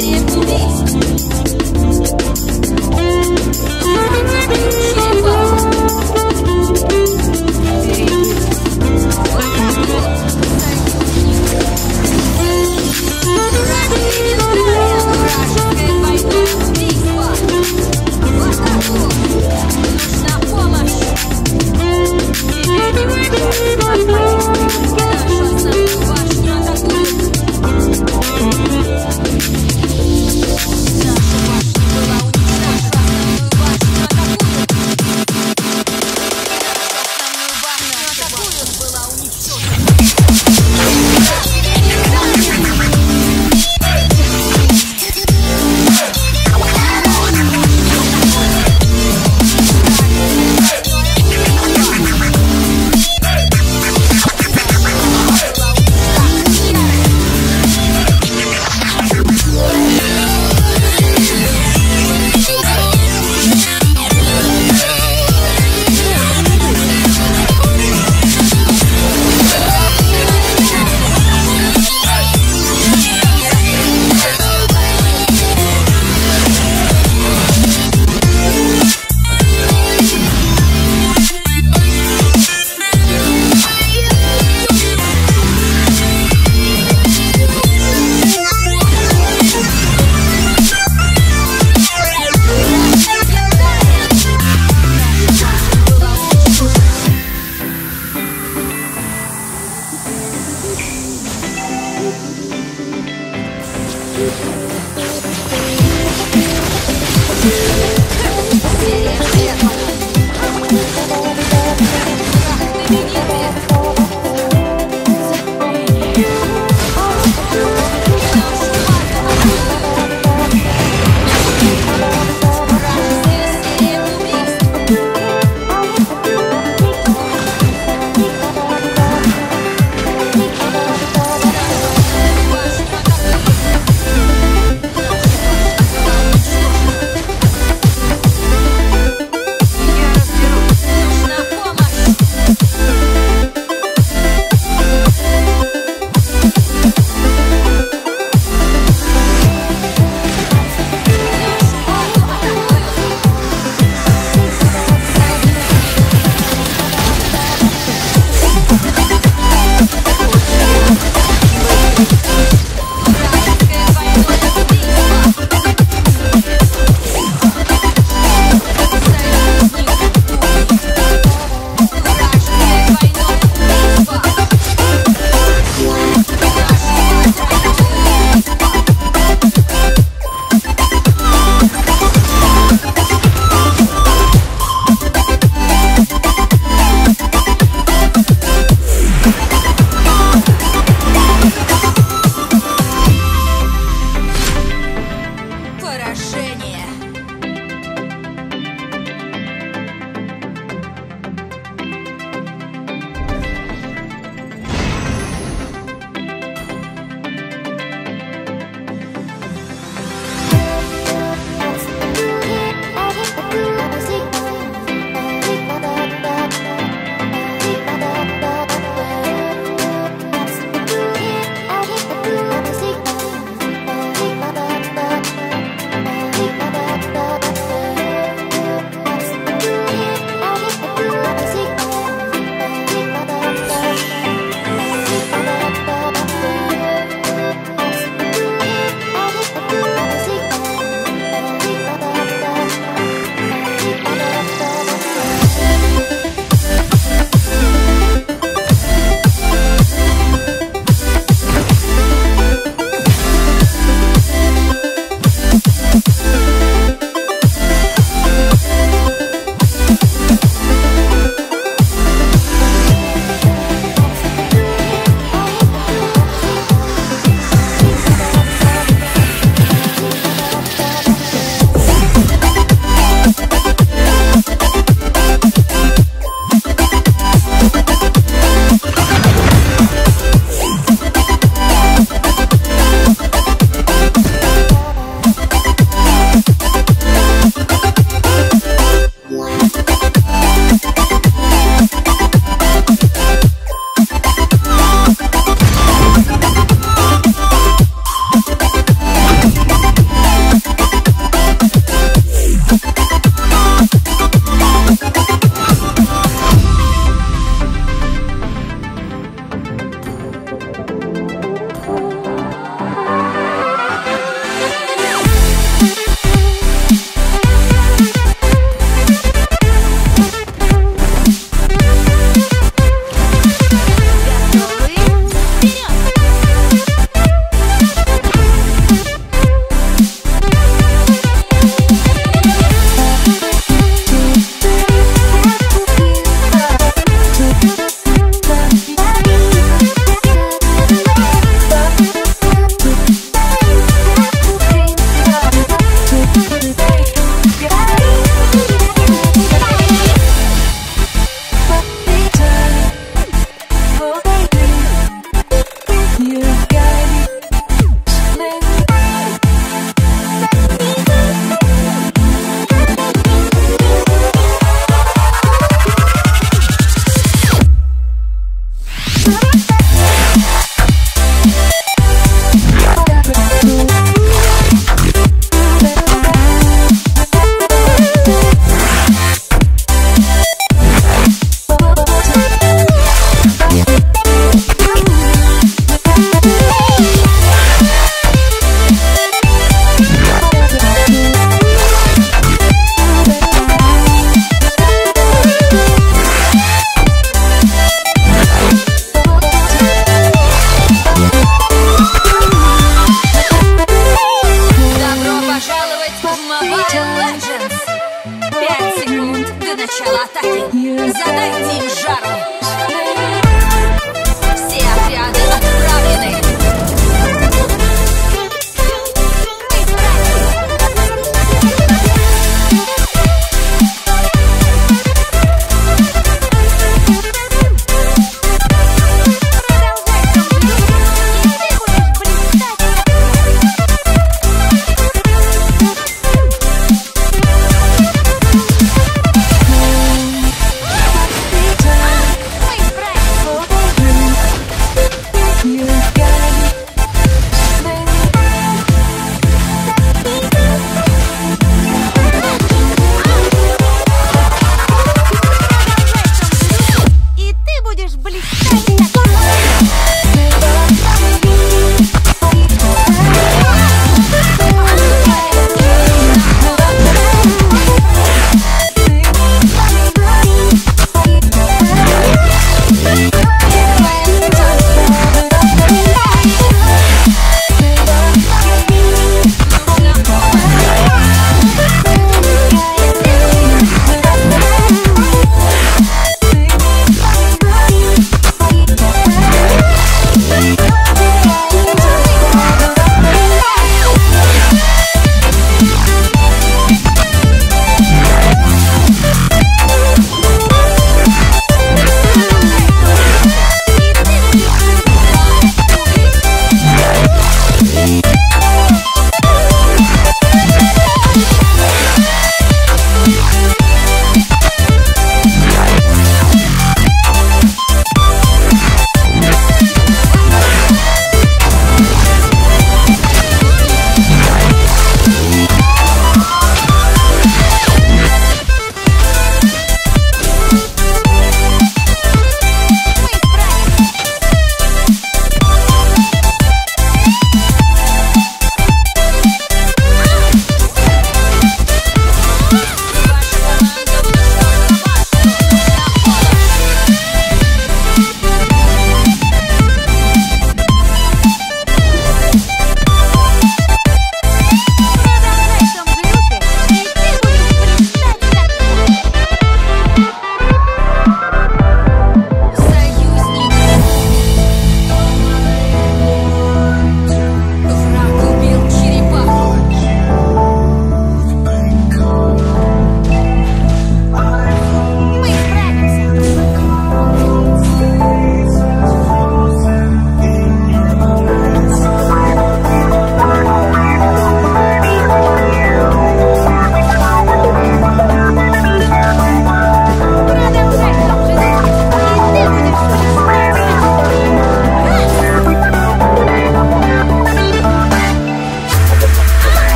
querido.